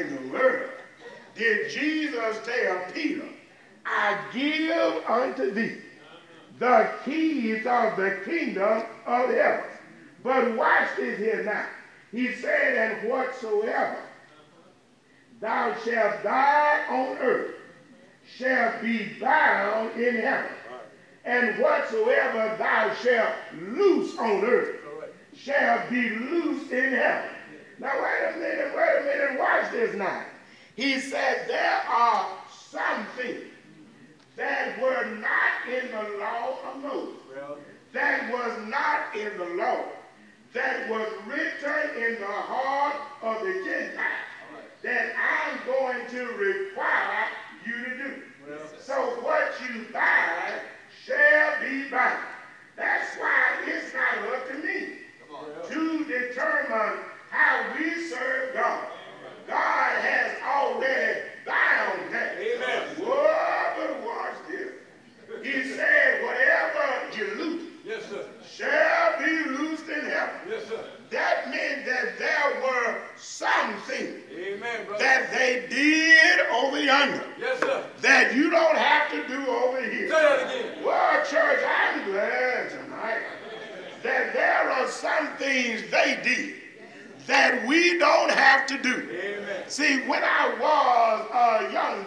in the world did Jesus tell Peter, I give unto thee the keys of the kingdom of heaven. But watch this here now. He said, and whatsoever thou shalt bind on earth shall be bound in heaven. And whatsoever thou shalt loose on earth shall be loosed in heaven. Now wait a minute, wait a minute, watch this now. He said there are some things that were not in the law of Moses, that was not in the law, that was written in the heart of the Gentiles, that I'm going to require you to do. So what you buy shall be bound. That's why it's not up to me to determine how we serve God. God has already bound that. Amen. Whoa, but watch this. He said, whatever you loose Yes, sir. shall be loosed in heaven. Yes, sir. That meant that there were some things Amen, brother. that they did over yonder yes, sir. that you don't have to do over here. Say that again. Well, church, I'm glad tonight that there are some things they did that we don't have to do. Amen. See, when I was a young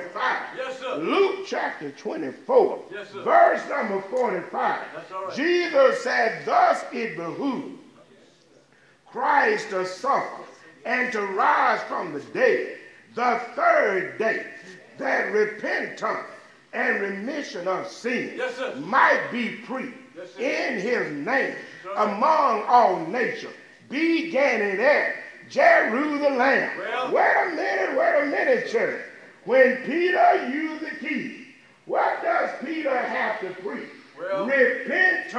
45. Yes, sir. Luke chapter 24. Yes, sir. Verse number 45. That's all right. Jesus said, Thus it behooved Christ to suffer and to rise from the dead the third day, that repentance and remission of sin Yes, might be preached Yes, in his name among all nations, beginning at Jerusalem. Well- wait a minute, wait a minute, church. When Peter used the key, what does Peter have to preach? Well- Repentance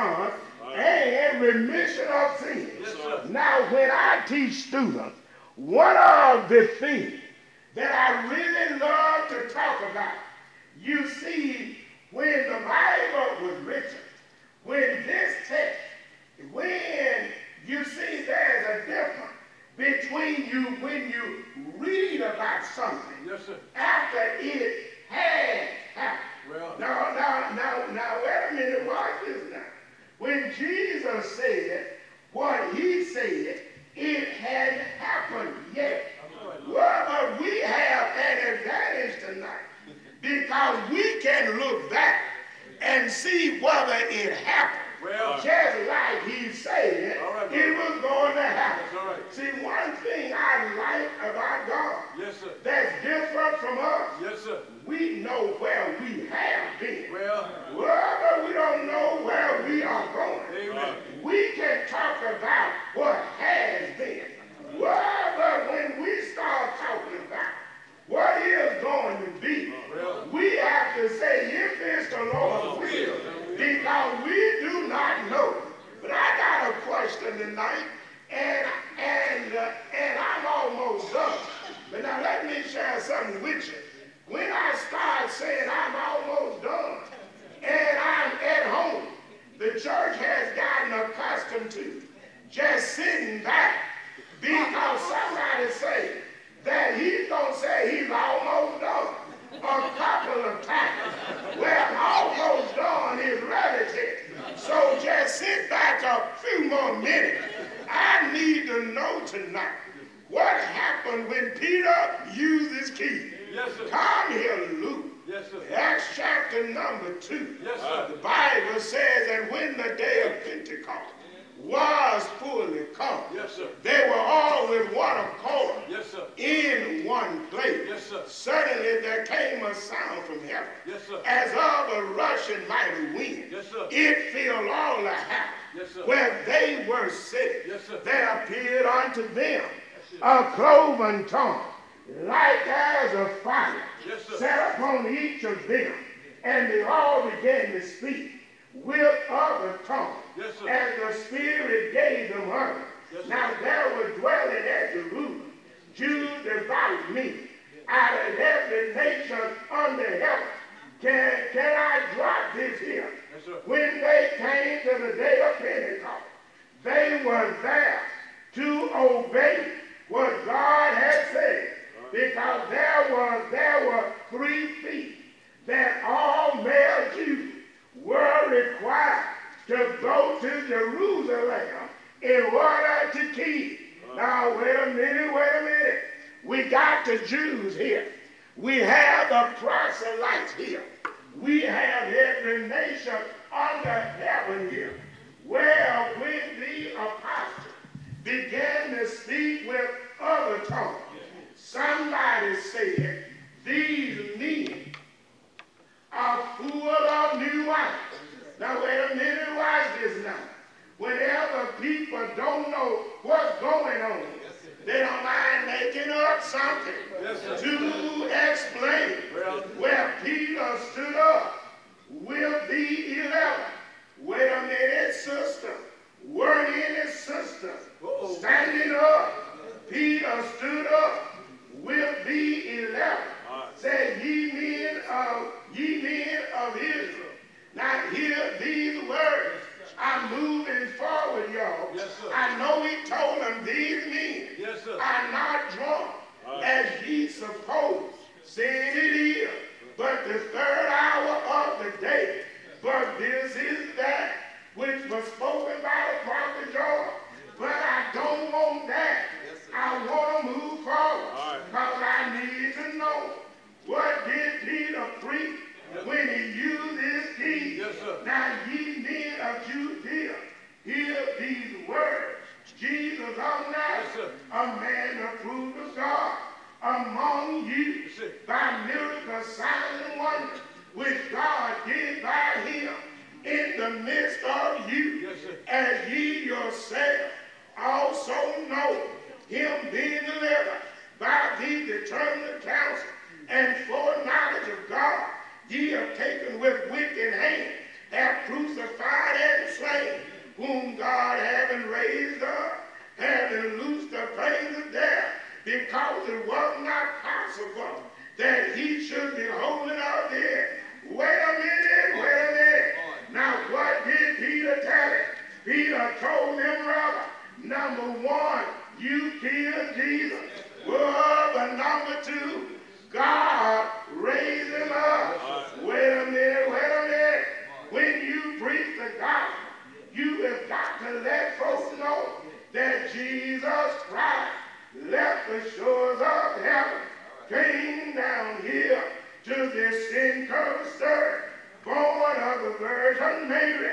and remission of sins. Yes. Now, when I teach students, one of the things that I really love to talk about, you see, when the Bible was written, when this text, when you see there's between you when you read about something Yes, sir. after it has happened. Well- now, now, now, now, wait a minute, watch this now. When Jesus said what he said, it hadn't happened yet. Well, but we have an advantage tonight because we can look back and see whether it happened. Well- uh, just like he said right, it was going to happen. That's all right. See, one thing I like about God Yes, sir. that's different from us, Yes, sir. we know where we have been. Well, Well, but we don't know where we are going. amen. We can talk about what has been. Well, but when we start talking about what is going to be, Well- we have to say, if it's the Lord's will, because we do not know. But I got a question tonight, and and uh, and I'm almost done. But now let me share something with you. When I start saying I'm almost done, and I'm at home, the church has gotten accustomed to just sitting back because somebody say that he's gonna say he's almost done a couple of times. Well, almost done is relative. So just sit back a few more minutes. I need to know tonight what happened when Peter used his key. Yes, sir. Come here, Luke. Yes, sir. Acts chapter number two. Yes, sir. The Bible says, and when the day of Pentecost was fully come, Yes, sir. they were all with one accord Yes, sir. in one place. Yes, sir. Suddenly there came a sound from heaven Yes, sir. as of a rushing mighty wind. Yes, sir. It filled all the house Yes, sir. where they were sitting. Yes, sir. There appeared unto them a cloven tongue, like as a fire, Yes, sir. set upon each of them, and they all began to speak with other tongues, Yes, sir. as the Spirit gave them utterance. Yes, now there were dwelling at Jerusalem Jews devout me out of every nation under heaven. Can, can I drop this here? Yes. When they came to the day of Pentecost, they were there to obey what God had said. Because there was there were three feet that all male Jews were required to go to Jerusalem in order to keep. Now wait a minute, wait a minute. We got the Jews here. We have the proselytes here. We have every nation under heaven here. Well, when the apostles began to speak with other tongues, somebody said, These men are full of new wine. Now, wait a minute, watch this now. Whenever people don't know what's going on, they don't mind making up something Yes, sir. to explain Well- where Peter stood up with the eleven. Wait a minute, sister. Weren't any sister Uh-oh. standing up? Peter stood up with the eleven. Said, ye men of ye men of Israel. Now hear these words. I'm moving forward, y'all. Yes, sir. I know he told them to this sin earth, born of the Virgin Mary,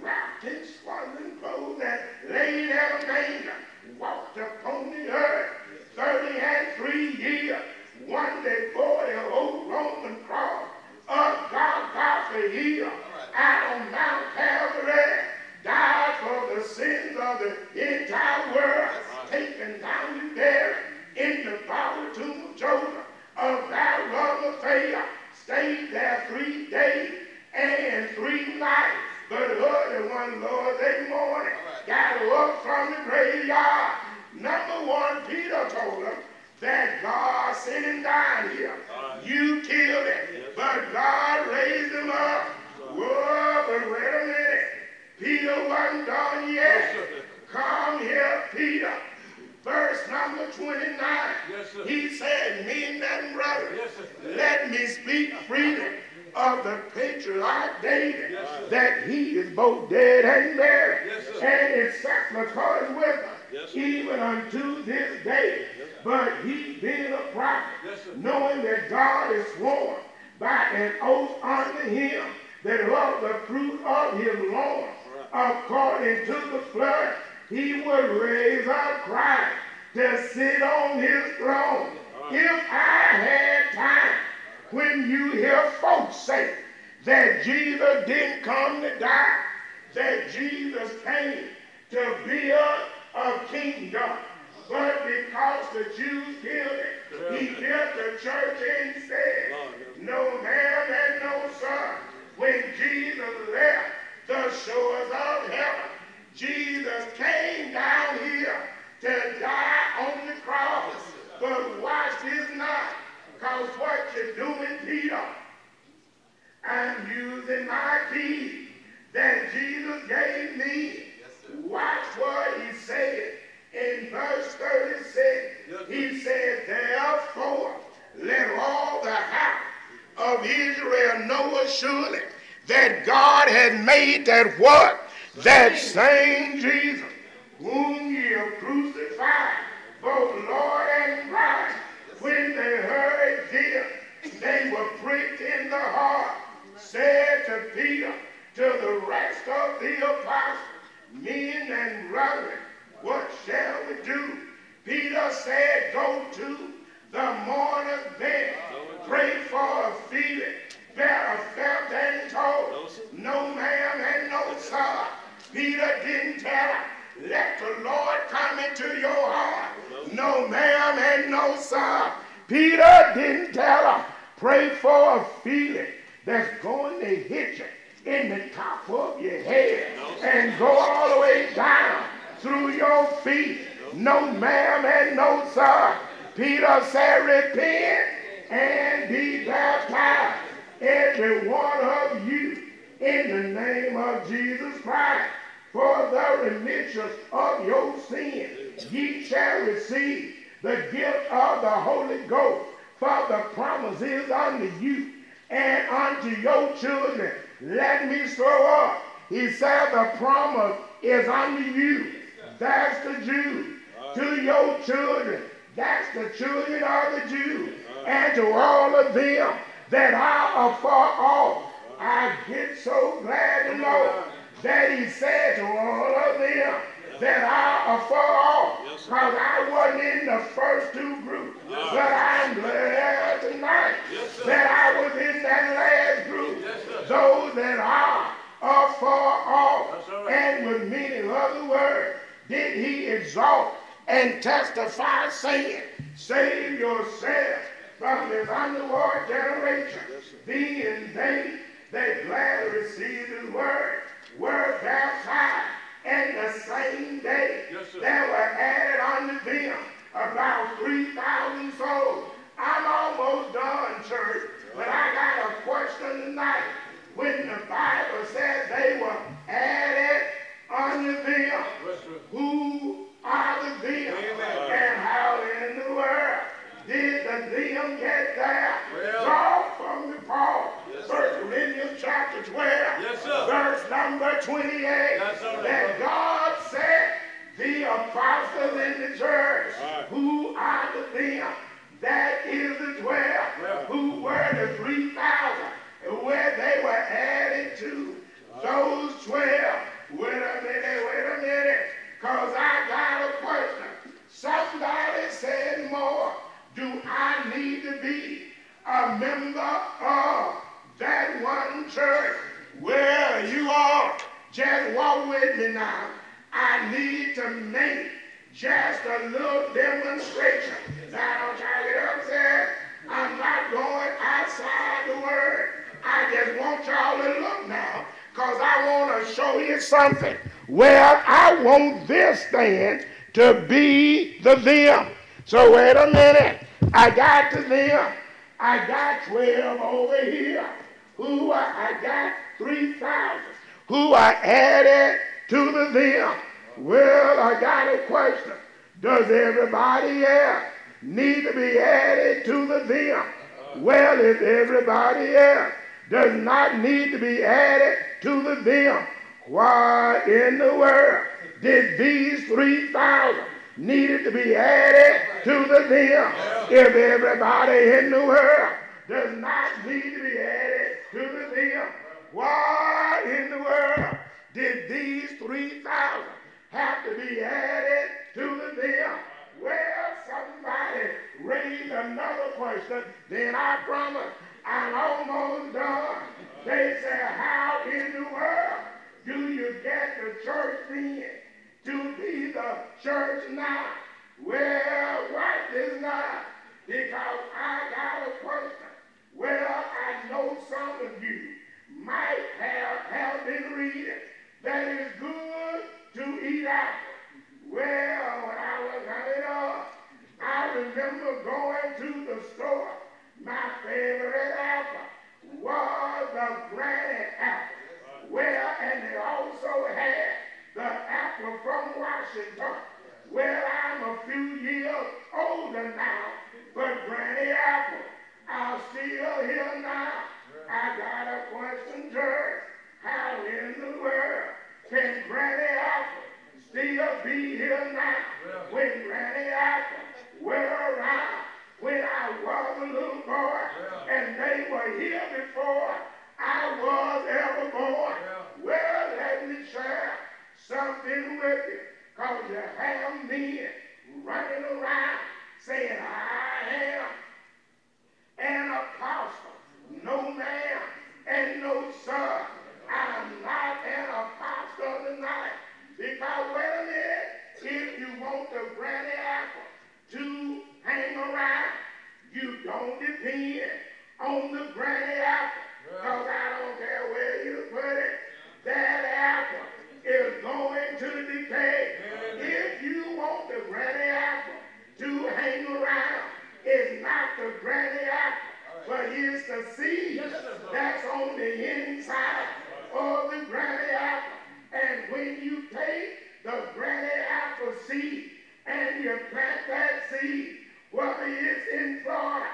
wrapped in swaddling clothes and laid in a manger, walked upon the earth thirty and three years. One day bore the old Roman cross of Golgotha hill out on Mount Calvary, died for the sins of the entire world, taken down and buried in the borrowed tomb of Joseph of that love affair, stayed there three days and three nights. But early one Lord's morning, got up from the graveyard. Number one, Peter told him that God sent him down here. You killed him, but God raised him up. Whoa, but wait a minute. Peter wasn't done yet. Come here, Peter. Verse number 29. Yes, he said, Men and brothers, Yes, let me speak freely of the patriarch David, Yes, that he is both dead and buried, and his sepulchre is with us, even unto this day. But he being a prophet, knowing that God is sworn by an oath unto him that of the fruit of his loins, according to the flesh, he would raise up Christ to sit on his throne. If I had time, when you hear folks say that Jesus didn't come to die, that Jesus came to build a kingdom, but because the Jews killed him, he built a church instead. No man and no son. When Jesus left the shores of heaven, Jesus came down here to die on the cross. But watch this now, because what you're doing, Peter, I'm using my key that Jesus gave me. Watch what he said in verse 36. He said, Therefore, let all the house of Israel know assuredly that God had made that what? That same Jesus, whom ye have crucified, both Lord and Christ. When they heard this, they were pricked in the heart, said to Peter, to the rest of the apostles, men and brethren, what shall we do? Peter said, go to the mourner's bed, pray for a feeling, a felt and told. No ma'am and no sir. Peter didn't tell her, let the Lord come into your heart. No ma'am and no sir. Peter didn't tell her, pray for a feeling that's going to hit you in the top of your head and go all the way down through your feet. No ma'am and no sir. Peter said, repent and be baptized, every one of you, in the name of Jesus Christ, for the remission of your sins. Ye shall receive the gift of the Holy Ghost, for the promise is unto you and unto your children. Let me slow up. He said the promise is unto you. That's the Jews. To your children. That's the children of the Jews. And to all of them that are afar off. I get so glad to know that he said to all of them that are afar off. Yes. Because I wasn't in the first two groups. But I'm glad tonight Yes, that I was in that last group. Yes. Those that are afar off That's and with many other words, did he exalt and testify, saying, Save yourself from this underworld generation. Being they that gladly receive his word were baptized, and the same day Yes, there were added unto them about 3,000 souls. I'm almost done, church, but I got a question tonight. When the Bible says they were added unto them, Yes, sir. who are the them? Amen. And how in the world did the them get there? Well- Draw from the Paul. Yes, First Corinthians chapter 12. Yes, sir. Verse number 28. That's all right. that God said the apostles in the church, Right. who are the them? That is the twelve, Well. who were the three thousand, where they were added to. Those twelve. Wait a minute, wait a minute, cause I got a question. Somebody said more. Do I need to be a member of that one church? Well, you all just walk with me now. I need to make just a little demonstration. Now, don't try to get upset. I'm not going outside the word. I just want y'all to look now because I want to show you something. Well, I want this thing to be the them. So wait a minute. I got the them. I got 12 over here. Who are, I got 3,000 who I added to the them. Well, I got a question. Does everybody else need to be added to the them? Well, if everybody else does not need to be added to the them, why in the world did these 3,000 needed to be added to the them? If everybody in the world does not need to be added to the them, why in the world did these 3,000 have to be added to the them? Well, somebody raised another question, then I promise I'm almost done. They say, how in the world do you get the church then to be the church now? Well, right this now, because I got a question. Well, I know some of you might have, have been reading that is good to eat apple. Well, when I was coming up, I remember going to the store. My favorite apple was the granny apple. Well, and they also had the apple from Washington. Well, I'm a few years older now, but granny apple, I'm still here now. I got a question, church. How in the world can granny apple still be here now? When granny apple were around when I was a little boy and they were here before I was ever born? Well, let me share something with you because you have men running around saying, I am you don't depend on the granny apple. Because I don't care where you put it, that apple is going to decay. If you want the granny apple to hang around, it's not the granny apple, but it's the seed that's on the inside of the granny apple. And when you take the granny apple seed and you plant that seed, whether is in Florida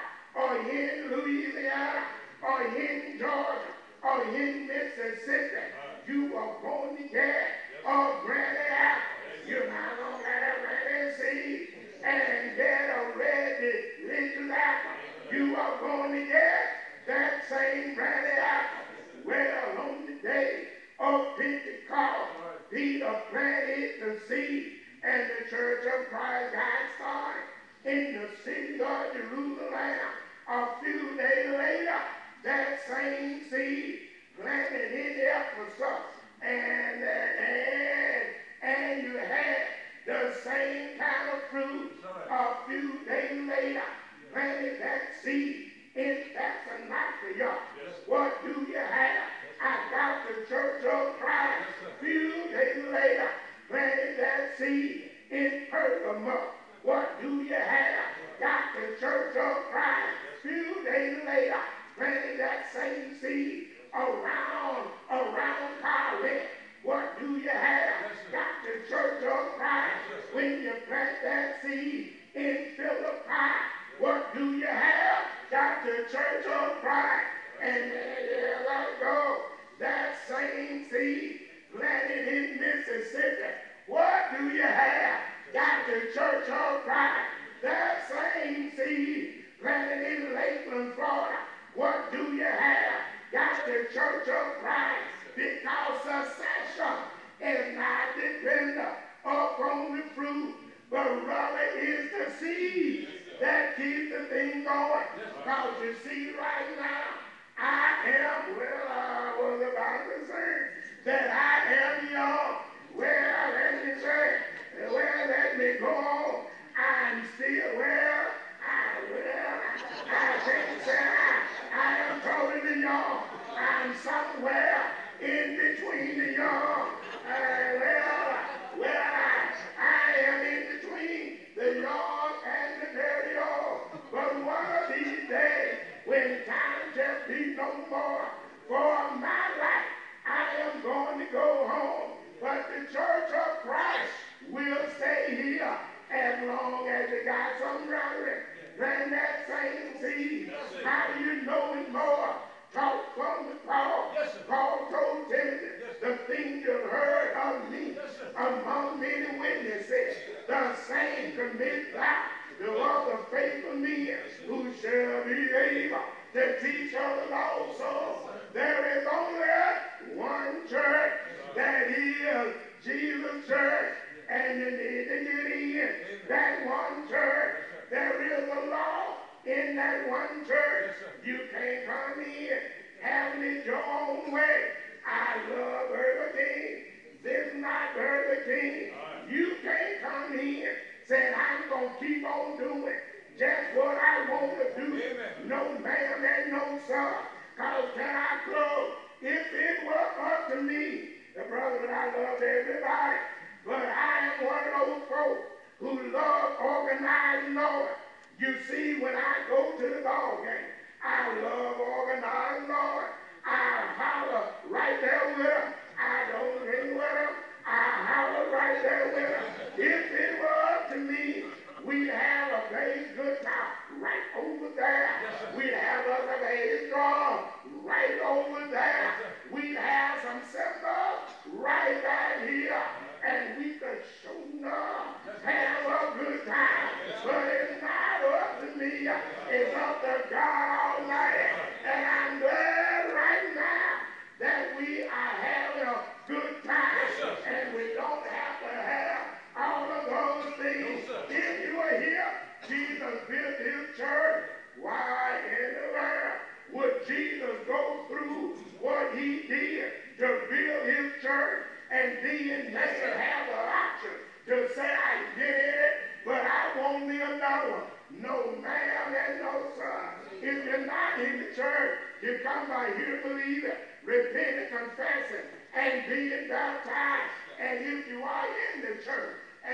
that seed in Philippi. What do you have? Got the church. And there I go. That same seed planted in Mississippi. What do you have? Got the church. That same seed planted in Lakeland, Florida. What do you have? Got the church. men back. The Lord of faithful me? who shall be able to teach other also. There is only one church that is Jesus' church, and you need to get in that one church. There is a law in that one church. You can't come in having it your own way. I love her.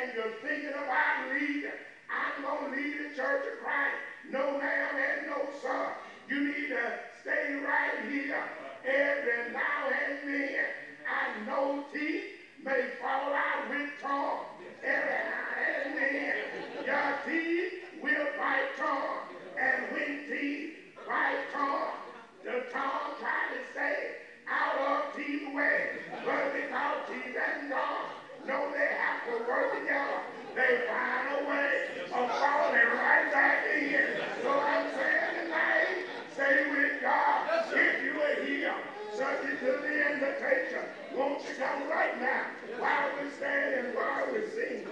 in your they find a way of falling right back in. So I'm saying tonight, stay with God. Yes, if you are here, subject to the invitation, won't you come right now while we stand and while we sing?